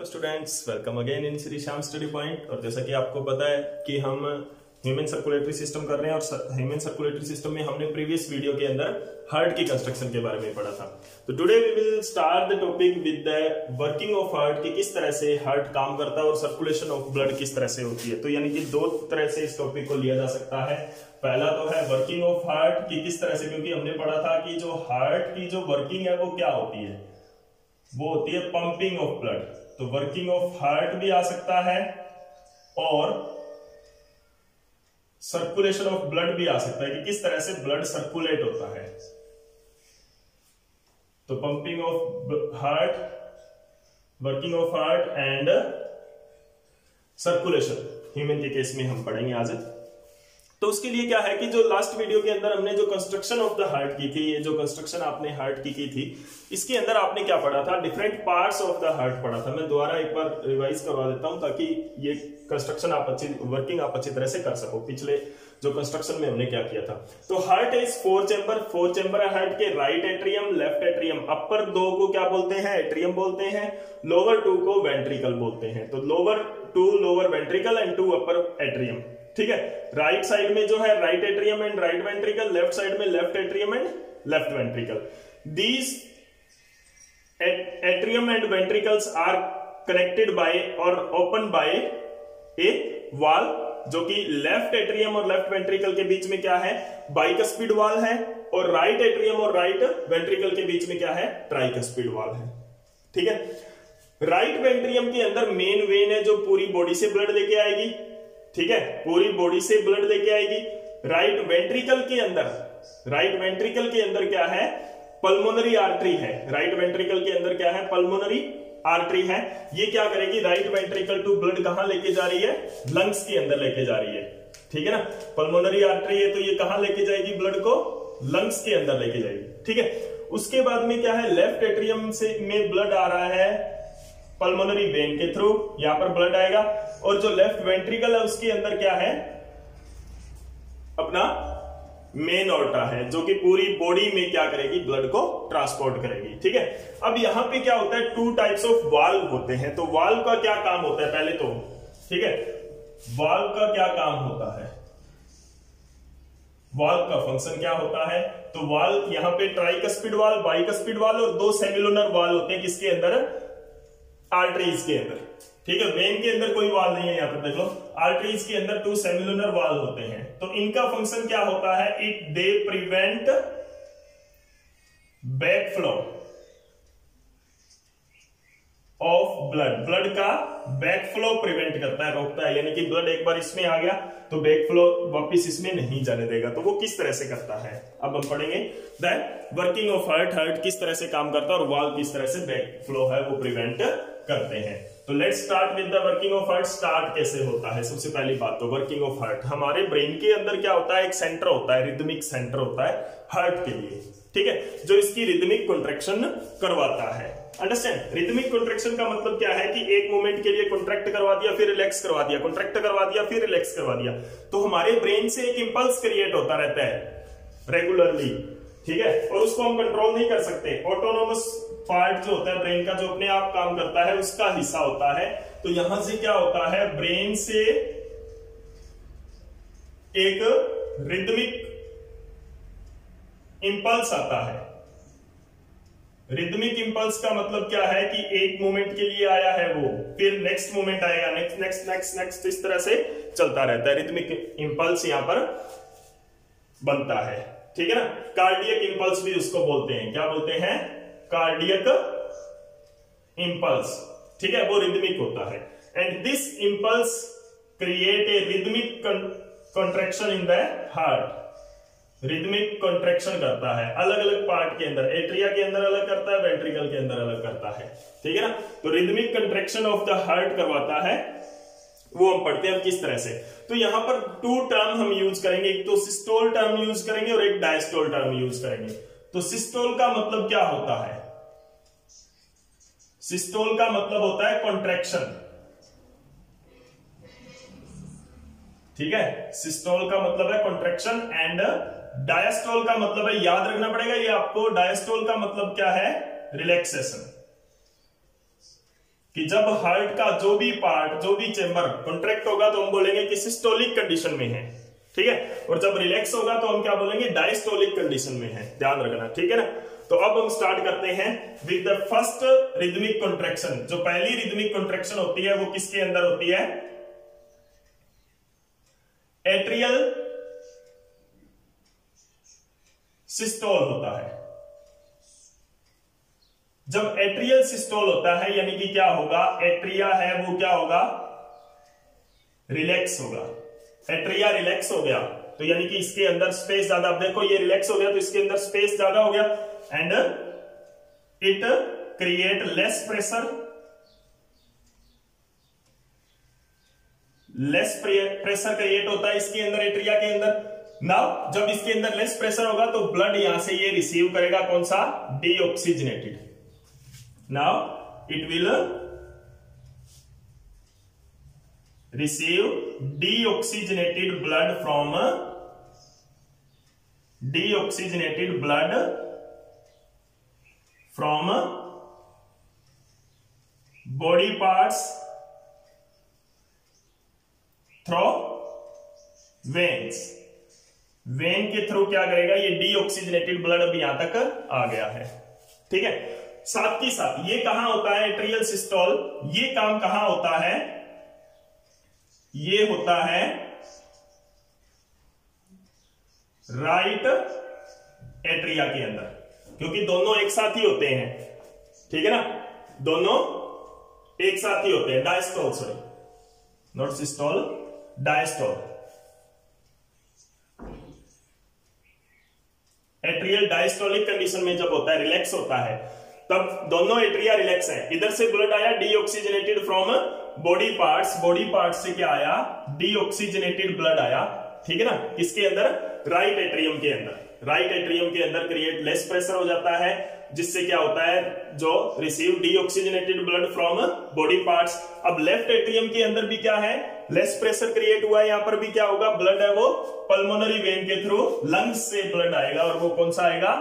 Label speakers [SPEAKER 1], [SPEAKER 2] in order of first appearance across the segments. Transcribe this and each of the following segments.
[SPEAKER 1] Hello students welcome again in Shri Shyam study point और जैसा कि आपको पता है कि हम ह्यूमन सर्कुलेटरी सिस्टम कर रहे हैं और ह्यूमन सर्कुलेटरी सिस्टम में हमने प्रीवियस वीडियो के अंदर हार्ट की कंस्ट्रक्शन के बारे में पढ़ा था। तो today we will start the topic with the working of heart कि किस तरह से हार्ट काम करता है और सर्कुलेशन ऑफ़ ब्लड किस तरह से होती है। तो यानी कि दो तरह से इस टॉपिक को लिया जा सकता है। पहला तो है वर्किंग ऑफ़ हार्ट की किस तरह से, क्योंकि हमने पढ़ा था कि जो हार्ट की जो वर्किंग है वो क्या होती है? वो होती है पंपिंग ऑफ़ ब्लड तो वर्किंग ऑफ़ हार्ट भी आ सकता है और सर्कुलेशन ऑफ़ ब्लड भी आ सकता है कि किस तरह से ब्लड सर्कुलेट होता है। तो pumping of heart working of heart and circulation human के केस में हम पढ़ेंगे आज। तो उसके लिए क्या है कि जो लास्ट वीडियो के अंदर हमने जो कंस्ट्रक्शन ऑफ़ द हार्ट की थी, ये जो कंस्ट्रक्शन आपने हार्ट की की थी, इसके अंदर आपने क्या पढ़ा था? Different parts of the heart पढ़ा था। मैं दोबारा एक बार रिवाइज करवा देता हूँ ताकि ये कंस्ट्रक्शन आप अच्छी वर्किंग आप अच्छी तरह से कर सको। पिछले जो कंस्ट्रक्शन में हमने क्या किया था? तो heart is four chamber four chamber है हार्ट के right atrium left atrium upper दो को क्या बोलते हैं? एट्रियम बोलते हैं लोअर टू को वेंट्रिकल बोलते हैं। तो lower two lower ventricle and two upper atrium ठीक है? राइट साइड में जो है right atrium and right ventricle left side में left atrium and left ventricle these atrium and ventricles are connected by और ओपन बाय ए वाल जो कि left atrium और लेफ़्ट वेंट्रिकल के बीच में क्या है? बाइकस्पीड वाल है और राइट एट्रियम और राइट वेंट्रिकल के बीच में क्या है? ट्राइकस्पीड वाल है। ठीक है? राइट वेंट्रियम के अंदर मेन वेन है जो पूरी बॉडी से ब्लड लेके आएगी। ठीक है? पूरी बॉडी से ब्लड लेके आएगी। राइट वेंट्रिकल के अंदर। राइट वेंट्रिकल के अंदर क्या है? पल्मोनरी आर्टरी है। राइट वेंट्रिकल के अंदर क्या है? पल्मोनरी आर्टरी है। ये क्या करेगी? राइट वेंट्रिकल टू ब्लड कहाँ लेके जा रही है? लंग्स के अंदर लेके जा रही है। ठीक है ना? पल्मोनरी आर्टरी है तो ये कहाँ लेके जाएगी? ब्लड को लंग्स के अंदर लेके जाएगी। ठीक है? उसके बाद में क्या है? लेफ़्ट एट्रियम से में ब्लड आ रहा है पल्मोनरी वेन के थ्रू यहाँ पर ब्लड आएगा। और जो लेफ़्ट वेंट्रिकल है, उसके अंदर क्या है? अपना मेन ऑर्टा है, जो कि पूरी बॉडी में क्या करेगी? ब्लड को ट्रांसपोर्ट करेगी, ठीक है? अब यहाँ पे क्या होता है? टू टाइप्स ऑफ़ वाल्व होते हैं तो वाल्व का क्या काम होता है पहले तो ठीक है? वाल्व का क्या काम होता है? वाल्व का फ़ंक्शन क्या होता है? तो वाल्व यहाँ पे ट्राइकस्पीड वाल्व बाइकस्पीड वाल्व और दो सेमिलुनर वाल्व होते हैं, किसके अंदर? आर्टरीज के अंदर। ठीक है वेन के अंदर कोई वाल नहीं है यहाँ पर देखो। आर्टरीज के अंदर टू सेमिलुनर वाल होते हैं। तो इनका फ़ंक्शन क्या होता है? It they prevent back flow of blood blood का बैक फ्लो प्रिवेंट करता है, रोकता है। यानी कि ब्लड एक बार इसमें आ गया तो बैक फ्लो वापिस इसमें नहीं जाने देगा। तो वो किस तरह से करता है? अब हम पढ़ेंगे। Then working of heart heart किस तरह से काम करता है और वाल किस तरह से बैक फ्लो है, वो प्रिवेंट करते हैं। तो let start with the working of heart start कैसे होता है? सबसे पहली बात तो वर्किंग ऑफ़ हार्ट हमारे ब्रेन के अंदर क्या होता है? एक सेंटर होता है रिदमिक सेंटर होता है हार्ट के लिए। ठीक है? जो इसकी रिदमिक कॉन्ट्रेक्शन करवाता है। अंडरस्टैंड रिदमिक कॉन्ट्रेक्शन का मतलब क्या है कि एक मोमेंट के लिए कॉन्ट्रैक्ट करवा दिया, फिर रिलैक्स करवा दिया। कॉन्ट्रैक्ट करवा दिया, फिर रिलैक्स करवा दिया। तो हमारे ब्रेन से एक इंपल्स क्रिएट होता रहता है रेगुलरली ठीक है? और उसको हम कंट्रोल नहीं कर सकते। ऑटोनोमस पार्ट जो होता है, ब्रेन का जो अपने आप काम करता है, उसका हिस्सा होता है। तो यहाँ से क्या होता है? ब्रेन से एक रिदमिक इंपल्स आता है। रिदमिक इंपल्स का मतलब क्या है कि एक मोमेंट के लिए आया है वो, फिर नेक्स्ट मोमेंट आएगा नेक्स्ट नेक्स्ट नेक्स्ट नेक्स्ट इस तरह से चलता रहता है। रिदमिक इंपल्स यहाँ पर बनता है। ठीक है ना? कार्डियक इंपल्स भी उसको बोलते हैं। क्या बोलते हैं? कार्डियक इंपल्स ठीक है, वो रिदमिक होता है। And this impulse create a rhythmic contraction in the heart rhythmic contraction करता है अलग अलग पार्ट के अंदर एट्रिया के अंदर अलग करता है वेंट्रिकल के अंदर अलग करता है। ठीक है ना? तो rhythmic contraction of the heart करवाता है। वो हम पढ़ते हैं किस तरह से। तो यहाँ पर टू टर्म हम यूज़ करेंगे। एक तो सिस्टोल टर्म यूज़ करेंगे और एक डायस्टोल टर्म यूज़ करेंगे। तो सिस्टोल का मतलब क्या होता है? सिस्टोल का मतलब होता है कॉन्ट्रेक्शन ठीक है? सिस्टोल का मतलब है कॉन्ट्रेक्शन एंड डायस्टोल का मतलब है याद रखना पड़ेगा, ये आपको डायस्टोल का मतलब क्या है? रिलैक्सेशन कि जब हार्ट का जो भी पार्ट जो भी चेंबर कॉन्ट्रैक्ट होगा तो हम बोलेंगे कि सिस्टोलिक कंडीशन में है। ठीक है? और जब रिलैक्स होगा तो हम क्या बोलेंगे? डायस्टोलिक कंडीशन में है। ध्यान रखना, ठीक है ना? तो अब हम स्टार्ट करते हैं with the first rhythmic contraction जो पहली रिदमिक कॉन्ट्रेक्शन होती है, वो किसके अंदर होती है? एट्रियल सिस्टोल होता है। जब एट्रियल सिस्टोल होता है, यानी कि क्या होगा? एट्रिया है, वो क्या होगा? रिलैक्स होगा। एट्रिया रिलैक्स हो गया। तो यानी कि इसके अंदर स्पेस ज़्यादा, अब देखो ये रिलैक्स हो गया तो इसके अंदर स्पेस ज़्यादा हो गया। And it create less pressure less pressure create होता है इसके अंदर एट्रिया के अंदर। नाउ जब इसके अंदर लेस प्रेशर होगा तो ब्लड यहाँ से ये रिसीव करेगा कौन सा? Deoxygenated now, it will receive deoxygenated blood from deoxygenated blood from body parts through veins. Vein के थ्रू क्या करेगा? ये डीऑक्सीजनेटेड ब्लड अभी यहाँ तक आ गया है। ठीक है? साथ ही साथ, ये कहाँ होता है? एट्रियल सिस्टोल ये काम कहाँ होता है? ये होता है राइट एट्रिया के अंदर। क्योंकि दोनों एक साथ ही होते हैं। ठीक है ना? दोनों एक साथ ही होते हैं। Diastole sorry not systole diastole atrial diastolic condition में जब होता है रिलैक्स होता है, तब दोनों एट्रिया रिलैक्स है। इधर से ब्लड आया deoxygenated from body parts body part से क्या आया? डीऑक्सीजनेटेड ब्लड आया। ठीक है ना? इसके अंदर? राइट एट्रियम के अंदर। राइट एट्रियम के अंदर क्रिएट लेस प्रेशर हो जाता है, जिससे क्या होता है, जो receive deoxygenated blood from body parts अब लेफ़्ट एट्रियम के अंदर भी क्या है? लेस प्रेशर क्रिएट हुआ है, यहाँ पर भी क्या होगा? ब्लड है वो पल्मोनरी वेन के थ्रू लंग्स से ब्लड आएगा, और वो कौन सा आएगा?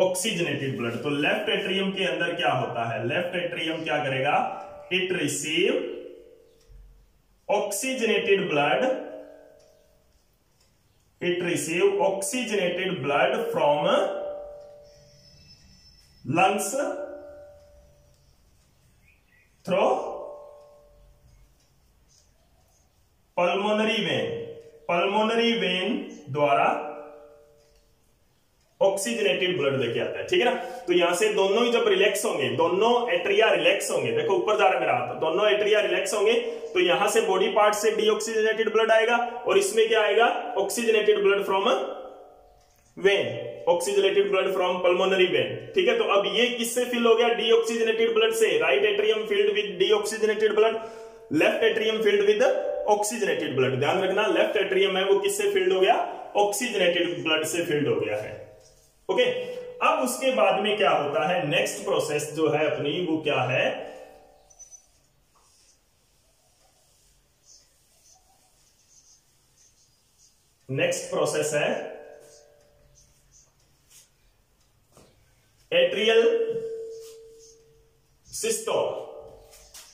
[SPEAKER 1] ऑक्सीजनेटेड ब्लड तो लेफ़्ट एट्रियम के अंदर क्या होता है? लेफ़्ट एट्रियम क्या करेगा? It receive oxygenated blood it receive oxygenated blood from lungs through pulmonary vein pulmonary vein द्वारा ऑक्सीजनेटेड ब्लड लेके आता है, ठीक है ना? तो यहाँ से दोनों ही जब रिलैक्स होंगे, दोनों एट्रिया रिलैक्स होंगे, देखो ऊपर जा रहा है मेरा हाथ, दोनों एट्रिया रिलैक्स होंगे तो यहाँ से बॉडी पार्ट से डीऑक्सीजनेटेड ब्लड आएगा और इसमें क्या आएगा? Oxygenated blood from vein oxygenated blood from pulmonary vein ठीक है? तो अब ये किससे फिल हो गया? डीऑक्सीजनेटेड ब्लड से right atrium filled with deoxygenated blood left atrium filled with oxygenated blood ध्यान रखना लेफ़्ट एट्रियम है वो किससे फिल्ड हो गया? ऑक्सीजनेटेड ब्लड से फिल्ड हो गया है। ओके अब उसके बाद में क्या होता है? नेक्स्ट प्रोसेस जो है अपनी, वो क्या है? नेक्स्ट प्रोसेस है एट्रियल सिस्टोल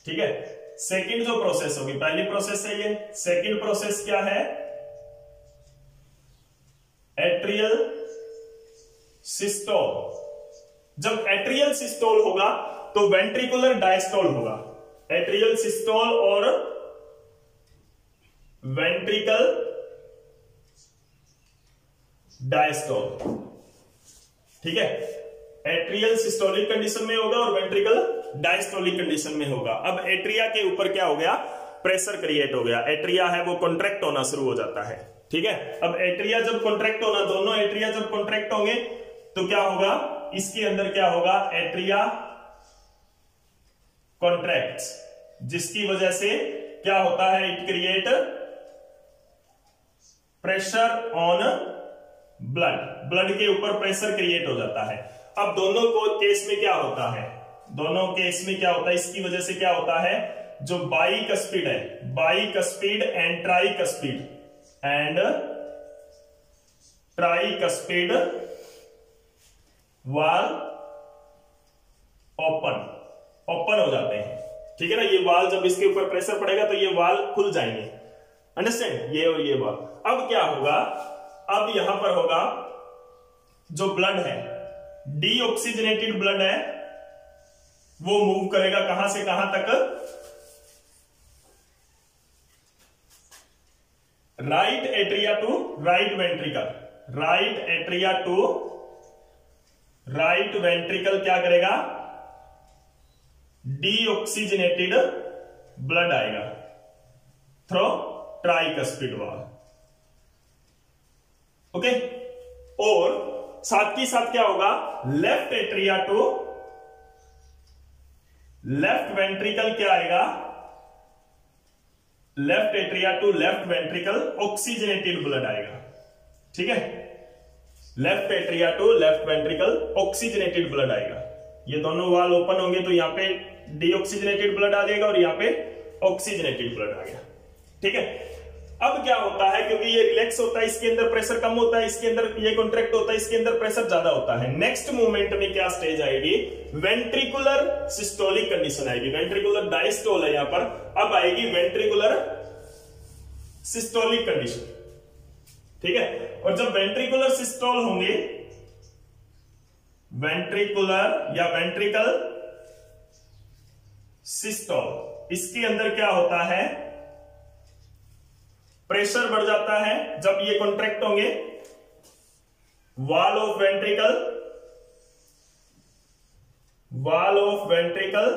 [SPEAKER 1] ठीक है? सेकंड जो प्रोसेस होगी, पहली प्रोसेस है ये. सेकंड प्रोसेस क्या है? Atrial systole. जब एट्रियल सिस्टोल होगा तो वेंट्रिकुलर डायस्टोल होगा। एट्रियल सिस्टोल और वेंट्रिकल डायस्टोल ठीक है? एट्रियल सिस्टोलिक कंडीशन में होगा और वेंट्रिकल डायस्टोलिक कंडीशन में होगा। अब एट्रिया के ऊपर क्या हो गया? प्रेशर क्रिएट हो गया। एट्रिया है, वो कॉन्ट्रैक्ट होना शुरू हो जाता है। ठीक है? अब एट्रिया जब कॉन्ट्रैक्ट होना, दोनों एट्रिया जब कॉन्ट्रैक्ट होंगे तो क्या होगा? इसके अंदर क्या होगा? एट्रिया कॉन्ट्रैक्ट जिसकी वजह से क्या होता है? It create pressure on blood blood के ऊपर प्रेशर क्रिएट हो जाता है। अब दोनों को केस में क्या होता है? दोनों केस में क्या होता है? इसकी वजह से क्या होता है? जो बाइक स्पीड है bicuspid and tricuspid and tricuspid valve open. Open हो जाते हैं। ठीक है ना? ये वाल जब इसके ऊपर प्रेशर पड़ेगा तो ये वाल खुल जाएँगे। अंडरस्टैंड ये और ये वाल। अब क्या होगा? अब यहाँ पर होगा जो ब्लड है डीऑक्सीजनेटेड ब्लड है, वो मूव करेगा कहाँ से कहाँ तक? Right atria to right ventricle right atria to right ventricle क्या करेगा? डीऑक्सीजनेटेड ब्लड आएगा। Through tricuspid valve. ओके? और साथ ही साथ क्या होगा? Left atria to left ventricle क्या आएगा? Left atria to left ventricle oxygenated blood आएगा। ठीक है? Left atria to left ventricle oxygenated blood आएगा। ये दोनों वाल ओपन होंगे तो यहाँ पे डीऑक्सीजनेटेड ब्लड आ जाएगा और यहाँ पे ऑक्सीजनेटेड ब्लड आ गया। ठीक है? अब क्या होता है? क्योंकि ये रिलैक्स होता है, इसके अंदर प्रेशर कम होता है, इसके अंदर ये कॉन्ट्रैक्ट होता है, इसके अंदर प्रेशर ज़्यादा होता है। नेक्स्ट मूवमेंट में क्या स्टेज आएगी? वेंट्रिकुलर सिस्टोलिक कंडीशन आएगी। वेंट्रिकुलर डायस्टोल है यहाँ पर। अब आएगी वेंट्रिकुलर सिस्टोलिक कंडीशन ठीक है? और जब वेंट्रिकुलर सिस्टोल होंगे वेंट्रिकुलर या वेंट्रिकल सिस्टोल इसके अंदर क्या होता है? प्रेशर बढ़ जाता है। जब ये कॉन्ट्रैक्ट होंगे wall of ventricle wall of ventricle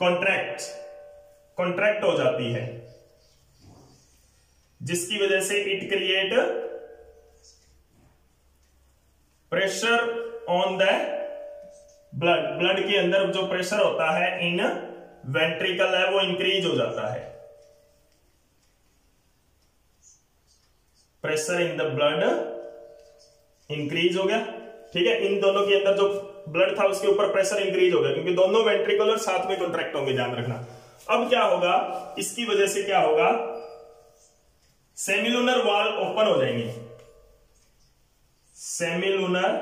[SPEAKER 1] contract contract हो जाती है। जिसकी वजह से it create pressure on the blood blood के अंदर जो प्रेशर होता है इन वेंट्रिकल है, वो इंक्रीज हो जाता है। Pressure in the blood increase हो गया। ठीक है? इन दोनों के अंदर जो ब्लड था, उसके ऊपर प्रेशर इंक्रीज हो गया, क्योंकि दोनों वेंट्रिकुलर साथ में कॉन्ट्रैक्ट होंगे, ध्यान रखना। अब क्या होगा? इसकी वजह से क्या होगा? सेमिलुनर वाल ओपन हो जाएँगे। सेमिलुनर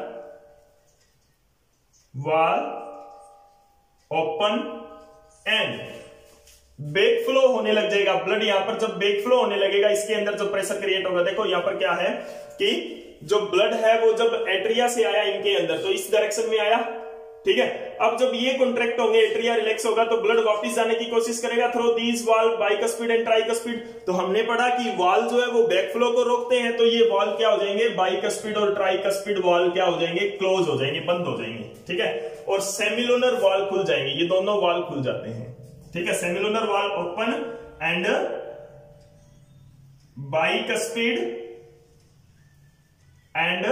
[SPEAKER 1] वाल ओपन एंड बेक फ्लो होने लग जाएगा। ब्लड यहाँ पर जब बेक फ्लो होने लगेगा, इसके अंदर जो प्रेशर क्रिएट होगा, देखो यहाँ पर क्या है कि जो ब्लड है वो जब एट्रिया से आया इनके अंदर तो इस डायरेक्शन में आया ठीक है? अब जब ये कॉन्ट्रैक्ट होंगे एट्रिया रिलैक्स होगा तो ब्लड वापस जाने की कोशिश करेगा। Through these valve bicuspid and tricuspid तो हमने पढ़ा कि वाल जो है वो बैक फ्लो को रोकते हैं तो ये वाल क्या हो जाएँगे? बाइकस्पीड और ट्राइकस्पीड वाल क्या हो जाएँगे? क्लोज हो जाएँगे, बंद हो जाएँगे। ठीक है? और सेमिलोनर वाल खुल जाएँगे। ये दोनों वाल खुल जाते हैं। ठीक है? Semilunar valve open and bicuspid and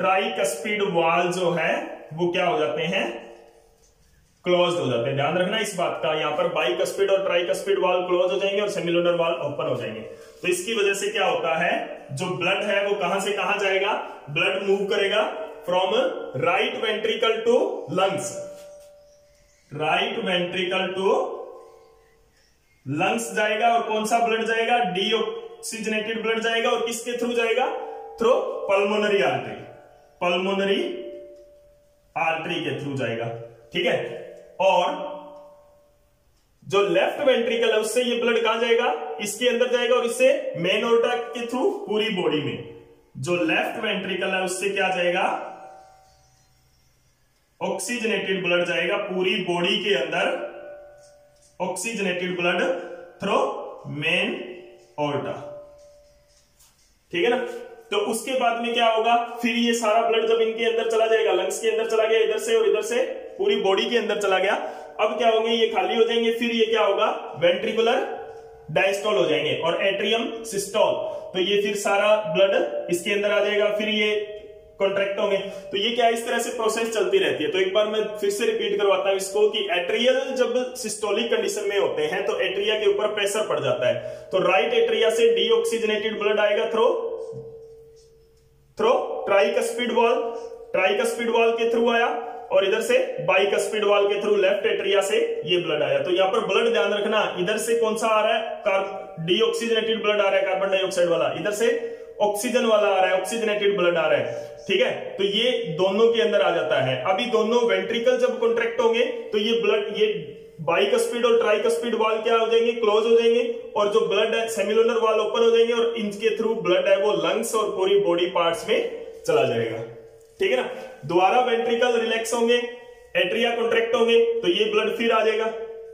[SPEAKER 1] tricuspid valve जो है, वो क्या हो जाते हैं? क्लोज हो जाते हैं। ध्यान रखना इस बात का, यहाँ पर बाइक स्पीड और ट्राइक स्पीड वाल क्लोज हो जाएँगे और सेमिलोनर वाल ओपन हो जाएँगे। तो इसकी वजह से क्या होता है, जो ब्लड है, वो कहाँ से कहाँ जाएगा? ब्लड मूव करेगा from right ventricle to lungs right ventricle to lungs जाएगा और कौन सा ब्लड जाएगा? डीऑक्सीजनेटेड ब्लड जाएगा और किसके थ्रू जाएगा? Through pulmonary artery pulmonary artery के थ्रू जाएगा, ठीक है? और जो लेफ़्ट वेंट्रिकल है, उससे ये ब्लड कहाँ जाएगा? इसके अंदर जाएगा और इससे मेन ओर्टा के थ्रू पूरी बॉडी में। जो लेफ़्ट वेंट्रिकल है, उससे क्या जाएगा? ऑक्सीजनेटेड ब्लड जाएगा पूरी बॉडी के अंदर। Oxygenated blood through main aorta ठीक है ना? तो उसके बाद में क्या होगा? फिर ये सारा ब्लड जब इनके अंदर चला जाएगा लंग्स के अंदर चला गया, इधर से और इधर से, पूरी बॉडी के अंदर चला गया। अब क्या होंगे? ये खाली हो जाएँगे, फिर ये क्या होगा? वेंट्रिकुलर डायस्टॉल हो जाएँगे और एट्रियम सिस्टॉल तो ये फिर सारा ब्लड इसके अंदर आ जाएगा, फिर ये कॉन्ट्रैक्ट होंगे। तो ये क्या इस तरह से प्रोसेस चलती रहती है? तो एक बार मैं फिर से रिपीट करवाता हूँ इसको कि एट्रियल जब सिस्टोलिक कंडीशन में होते हैं तो एट्रिया के ऊपर प्रेशर पड़ जाता है। तो राइट एट्रिया से डीऑक्सीजनेटेड ब्लड आएगा through through tricuspid valve tricuspid valve के थ्रू आया, और इधर से बाइकस्पीड वॉल के थ्रू लेफ़्ट एट्रिया से ये ब्लड आया। तो यहाँ पर ब्लड ध्यान रखना, इधर से कौन सा आ रहा है? डीऑक्सीजनेटेड ब्लड आ रहा है कार्बन डाइऑक्साइड वाला। इधर से ऑक्सीजन वाला आ रहा है ऑक्सीजनेटेड ब्लड आ रहा है। ठीक है? तो ये दोनों के अंदर आ जाता है। अभी दोनों वेंट्रिकल जब कॉन्ट्रैक्ट होंगे तो ये ब्लड ये बाइक स्पीड और ट्राइक स्पीड वाल क्या हो जाएँगे? क्लोज हो जाएँगे और जो ब्लड है सेमिलोनर वाल ओपन हो जाएँगे और इनके थ्रू ब्लड है वो लंग्स और पूरी बॉडी पार्ट्स में चला जाएगा। ठीक है ना? दोबारा वेंट्रिकल रिलैक्स होंगे एट्रिया कॉन्ट्रैक्ट होंगे तो ये ब्लड फिर आ जाएगा।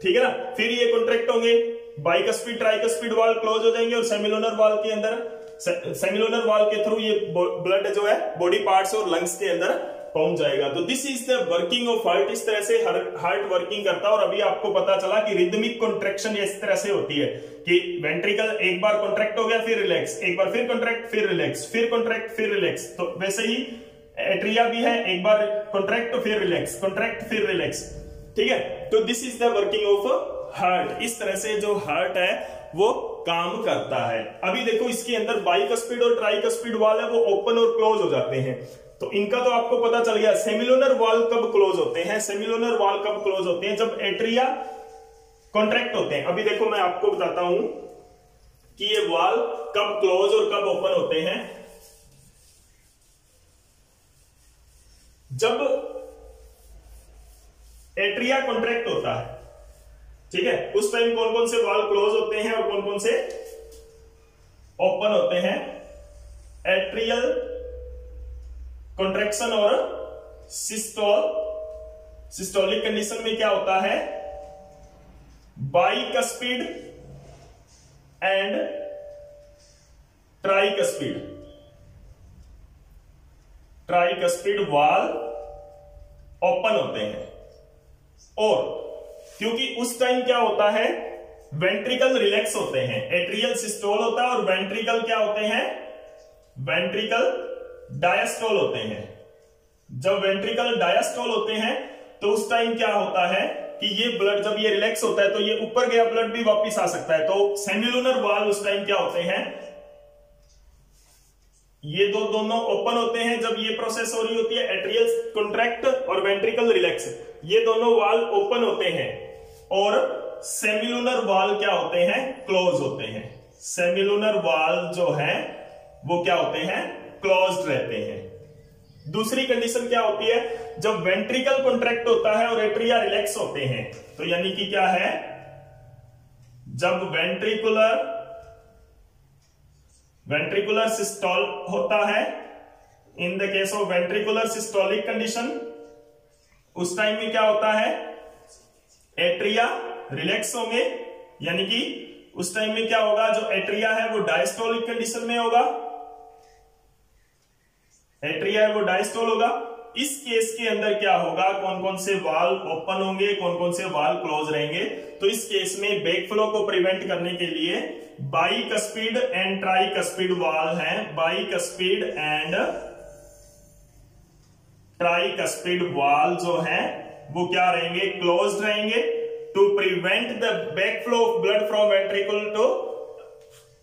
[SPEAKER 1] ठीक है ना? फिर ये कॉन्ट्रैक्ट होंगे bicuspid tricuspid valve close हो जाएँगे और सेमिलोनर वाल के अंदर सेमिलोनर वाल के थ्रू ये ब्लड जो है बॉडी पार्ट्स और लंग्स के अंदर पहुँच जाएगा। तो this is the working of heart इस तरह से हार्ट वर्किंग करता है और अभी आपको पता चला कि रिदमिक कॉन्ट्रेक्शन इस तरह से होती है कि वेंट्रिकल एक बार कॉन्ट्रैक्ट हो गया, फिर रिलैक्स एक बार फिर कॉन्ट्रैक्ट फिर रिलैक्स फिर कॉन्ट्रैक्ट फिर रिलैक्स तो वैसे ही एट्रिया भी है, एक बार कॉन्ट्रैक्ट तो फिर रिलैक्स कॉन्ट्रैक्ट फिर रिलैक्स ठीक है? तो this is the working of heart इस तरह से जो हार्ट है, वो काम करता है। अभी देखो, इसके अंदर बाइक स्पीड और ट्राइक स्पीड वाल है, वो ओपन और क्लोज हो जाते हैं। तो इनका तो आपको पता चल गया, सेमिलोनर वाल कब क्लोज होते हैं? सेमिलोनर वाल कब क्लोज होते हैं? जब एट्रिया कॉन्ट्रैक्ट होते हैं। अभी देखो मैं आपको बताता हूँ कि ये वाल कब क्लोज और कब ओपन होते हैं। जब एट्रिया कॉन्ट्रैक्ट होता है, ठीक है? उस टाइम कौन कौन से वाल क्लोज होते हैं और कौन कौन से ओपन होते हैं? एट्रियल कॉन्ट्रेक्शन और सिस्टोल सिस्टोलिक कंडीशन में क्या होता है? Bicuspid and tricuspid. Tricuspid valve open होते हैं। और क्योंकि उस टाइम क्या होता है? वेंट्रिकल रिलैक्स होते हैं। एट्रियल सिस्टोल होता है और वेंट्रिकल क्या होते हैं? वेंट्रिकल डायस्टोल होते हैं। जब वेंट्रिकल डायस्टोल होते हैं तो उस टाइम क्या होता है कि ये ब्लड जब ये रिलैक्स होता है तो ये ऊपर गया ब्लड भी वापस आ सकता है। तो सेमिलुनर वाल उस टाइम क्या होते हैं? ये दो दोनों ओपन होते हैं जब ये प्रोसेस हो रही होती है एट्रियल कॉन्ट्रैक्ट और वेंट्रिकल रिलैक्स ये दोनों वाल ओपन होते हैं और सेमिलुनर वाल क्या होते हैं? क्लोज होते हैं। सेमिलुनर वाल जो है, वो क्या होते हैं? क्लोज रहते हैं। दूसरी कंडीशन क्या होती है? जब वेंट्रिकल कॉन्ट्रैक्ट होता है और एट्रिया रिलैक्स होते हैं तो यानी कि क्या है? जब वेंट्रिकुलर वेंट्रिकुलर सिस्टोल होता है in the case of ventricular systolic condition उस टाइम में क्या होता है? एट्रिया रिलैक्स होंगे, यानी कि उस टाइम में क्या होगा? जो एट्रिया है, वो डायस्टोलिक कंडीशन में होगा। एट्रिया है, वो डायस्टोल होगा। इस केस के अंदर क्या होगा कौन कौन से वाल ओपन होंगे कौन कौन से वाल क्लोज रहेंगे? तो इस केस में बैक फ्लो को प्रिवेंट करने के लिए bicuspid and tricuspid valve है। Bicuspid and tricuspid valve जो है, वो क्या रहेंगे? क्लोज रहेंगे। To prevent the back flow of blood from ventricle to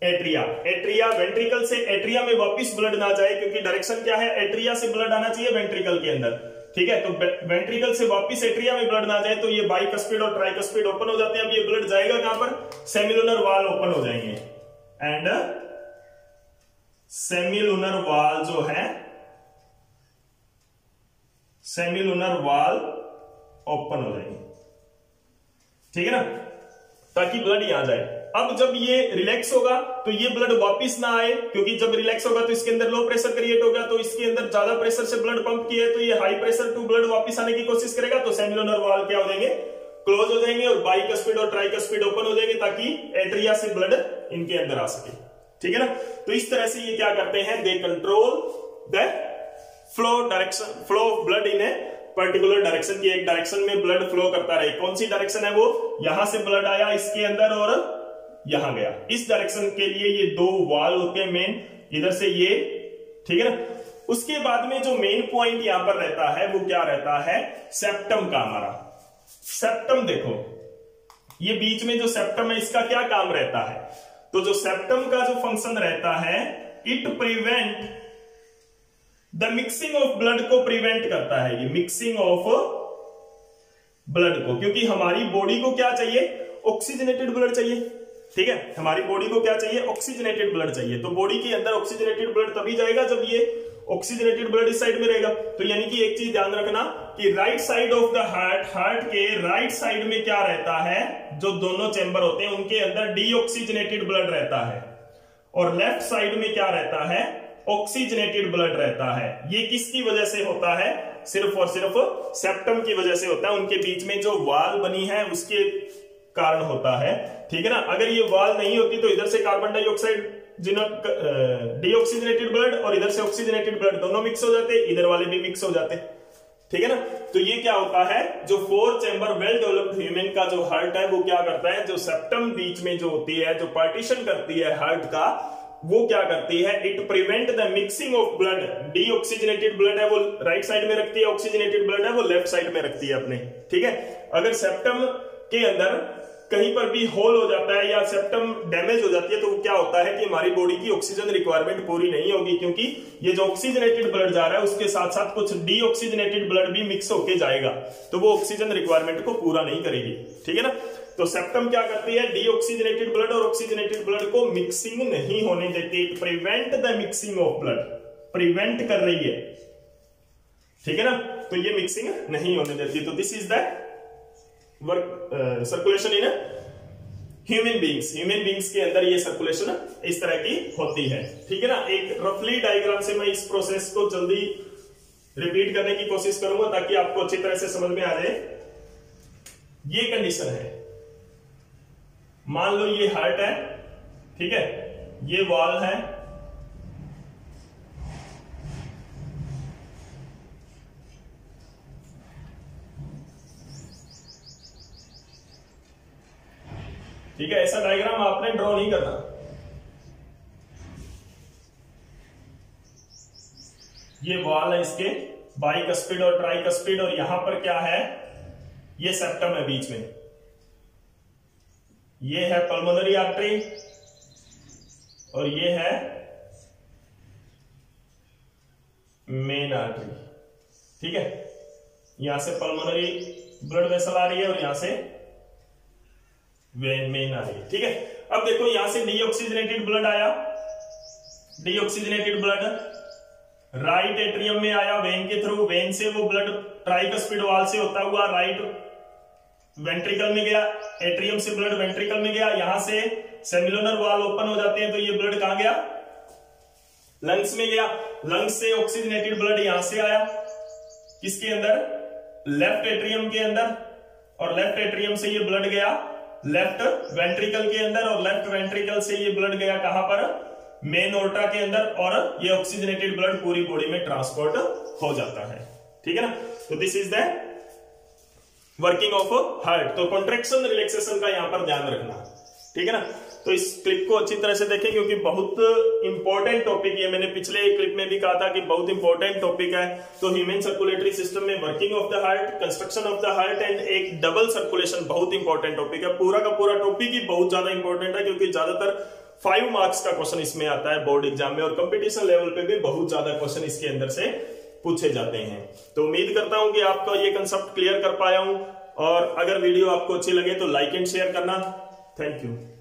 [SPEAKER 1] atria. Atria ventricle से एट्रिया में वापस ब्लड ना जाए, क्योंकि डायरेक्शन क्या है? एट्रिया से ब्लड आना चाहिए वेंट्रिकल के अंदर। ठीक है? तो वेंट्रिकल से वापस एट्रिया में ब्लड ना जाए तो ये बाइक स्पीड और ट्राइक स्पीड ओपन हो जाते हैं। अब ये ब्लड जाएगा कहाँ पर? सेमिलुनर वाल ओपन हो जाएँगे। एंड सेमिलुनर वाल जो है सेमिलुनर वाल ओपन हो जाएँगे। ठीक है ना? ताकि ब्लड यहाँ जाए। अब जब ये रिलैक्स होगा तो ये ब्लड वापस ना आए, क्योंकि जब रिलैक्स होगा तो इसके अंदर लो प्रेशर क्रिएट होगा तो इसके अंदर ज़्यादा प्रेशर से ब्लड पंप किया तो ये हाई प्रेशर टू ब्लड वापस आने की कोशिश करेगा तो सेमिलोनर वाल क्या हो जाएँगे? क्लोज हो जाएँगे और बाइक स्पीड और ट्राइक स्पीड ओपन हो जाएँगे, ताकि एट्रिया से ब्लड इनके अंदर आ सके। ठीक है ना? तो इस तरह से ये क्या करते हैं? They control the flow direction flow of blood in a particular direction की एक डायरेक्शन में ब्लड फ्लो करता रहे। कौन सी डायरेक्शन है वो? यहाँ से ब्लड आया, इसके अंदर और यहाँ गया। इस डायरेक्शन के लिए ये दो वाल होते हैं मेन इधर से ये, ठीक है ना? उसके बाद में जो मेन पॉइंट यहाँ पर रहता है, वो क्या रहता है? सेप्टम का हमारा। सेप्टम देखो। ये बीच में जो सेप्टम है, इसका क्या काम रहता है? तो जो सेप्टम का जो फ़ंक्शन रहता है it prevent the mixing of blood को प्रिवेंट करता है। ये मिक्सिंग ऑफ़ ब्लड को। क्योंकि हमारी बॉडी को क्या चाहिए? ऑक्सीजनेटेड ब्लड चाहिए। ठीक है? हमारी बॉडी को क्या चाहिए? ऑक्सीजनेटेड ब्लड चाहिए। तो बॉडी के अंदर ऑक्सीजनेटेड ब्लड तभी जाएगा जब ये ऑक्सीजनेटेड ब्लड इस साइड में रहेगा। तो यानी कि एक चीज़ ध्यान रखना कि right side of the heart heart के राइट साइड में क्या रहता है? जो दोनों चैम्बर होते हैं, उनके अंदर डीऑक्सीजनेटेड ब्लड रहता है। और लेफ़्ट साइड में क्या रहता है? ऑक्सीजनेटेड ब्लड रहता है। ये किसकी वजह से होता है? सिर्फ़ और सिर्फ़ सेप्टम की वजह से होता है। उनके बीच में जो वाल बनी है, उसके कारण होता है। ठीक है ना? अगर ये वाल नहीं होती तो इधर से कार्बन डाइऑक्साइड डीऑक्सीजनेटेड ब्लड और इधर से ऑक्सीजनेटेड ब्लड दोनों मिक्स हो जाते, इधर वाले भी मिक्स हो जाते। ठीक है ना? तो ये क्या होता है? जो four chamber well developed human का जो हार्ट है, वो क्या करता है? जो सेप्टम बीच में जो होती है, जो पार्टीशन करती है हार्ट का, वो क्या करती है? It prevent the mixing of blood deoxygenated blood है वो राइट right साइड में रखती है ऑक्सीजनेटेड ब्लड है वो लेफ़्ट साइड में रखती है अपने। ठीक है? अगर सेप्टम के अंदर कहीं पर भी होल हो जाता है या सेप्टम डैमेज हो जाती है तो क्या होता है कि हमारी बॉडी की ऑक्सीजन रिक्वायरमेंट पूरी नहीं होगी, क्योंकि ये जो ऑक्सीजनेटेड ब्लड जा रहा है, उसके साथ साथ कुछ डीऑक्सीजनेटेड ब्लड भी मिक्स होके जाएगा तो वो ऑक्सीजन रिक्वायरमेंट को पूरा नहीं करेगी, ठीक है ना? तो सेप्टम क्या करती है? डीऑक्सीजनेटेड ब्लड और ऑक्सीजनेटेड ब्लड को मिक्सिंग नहीं होने देती it prevent the mixing of blood prevent कर रही है, ठीक है ना? तो ये मिक्सिंग नहीं होने देती तो this is the work circulation in human beings human beings के अंदर ये सर्कुलेशन इस तरह की होती है। ठीक है ना? एक रफली डायग्राम से मैं इस प्रोसेस को जल्दी रिपीट करने की कोशिश करूँगा ताकि आपको अच्छी तरह से समझ में आ जाए। ये कंडीशन है। मान लो ये हार्ट है। ठीक है? ये वॉल है। ठीक है, ऐसा डायग्राम आपने ड्रॉ नहीं करना। ये वॉल है इसके बाइकस्पिड और ट्राइकस्पिड और यहाँ पर क्या है? ये सेप्टम है बीच में। ये है पल्मोनरी आर्टरी और ये है मेन आर्टरी ठीक है? यहाँ से पल्मोनरी ब्लड वेसल आ रही है, और यहाँ से वेन आ रही। है ठीक है? अब देखो यहाँ से डीऑक्सीजनेटेड ब्लड आया। डीऑक्सीजनेटेड ब्लड राइट एट्रियम में आया वेन के थ्रू वेन से वो ब्लड ट्राइकस्पिड वाल से होता हुआ राइट वेंट्रिकल में गया। एट्रियम से ब्लड वेंट्रिकल में गया। यहाँ से सेमिलोनर वाल ओपन हो जाते हैं तो ये ब्लड कहाँ गया? लंग्स में गया। लंग्स से ऑक्सीजनेटेड ब्लड यहाँ से आया। किसके अंदर? लेफ़्ट एट्रियम के अंदर। और लेफ़्ट एट्रियम से ये ब्लड गया। लेफ़्ट वेंट्रिकल के अंदर और लेफ़्ट वेंट्रिकल से ये ब्लड गया कहाँ पर? मेन ओल्ट्रा के अंदर और ये ऑक्सीजनेटेड ब्लड पूरी बॉडी में ट्रांसपोर्ट हो जाता है। ठीक है ना? तो this is the working of heart तो कॉन्ट्रेक्शन रिलैक्सेशन का यहाँ पर ध्यान रखना। ठीक है ना? तो इस क्लिप को अच्छी तरह से देखें, क्योंकि बहुत इंपॉर्टेंट टॉपिक ये मैंने पिछले क्लिप में भी कहा था कि बहुत इंपॉर्टेंट टॉपिक है। तो ह्यूमन सर्कुलेटरी सिस्टम में working of the heart construction of the heart and एक डबल सर्कुलेशन बहुत इंपॉर्टेंट टॉपिक है। पूरा का पूरा टॉपिक ही बहुत ज़्यादा इंपॉर्टेंट है, क्योंकि ज़्यादातर फाइव मार्क्स का क्वेश्चन इसमें आता है बोर्ड एग्ज़ाम में, और कंपटीशन लेवल पे भी बहुत ज़्यादा क्वेश्चन इसके अंदर से पूछे जाते हैं। तो उम्मीद करता हूँ कि आपका ये कंसेप्ट क्लियर कर पाया हूँ, और अगर वीडियो आपको अच्छी लगे तो लाइक एंड शेयर करना। Thank you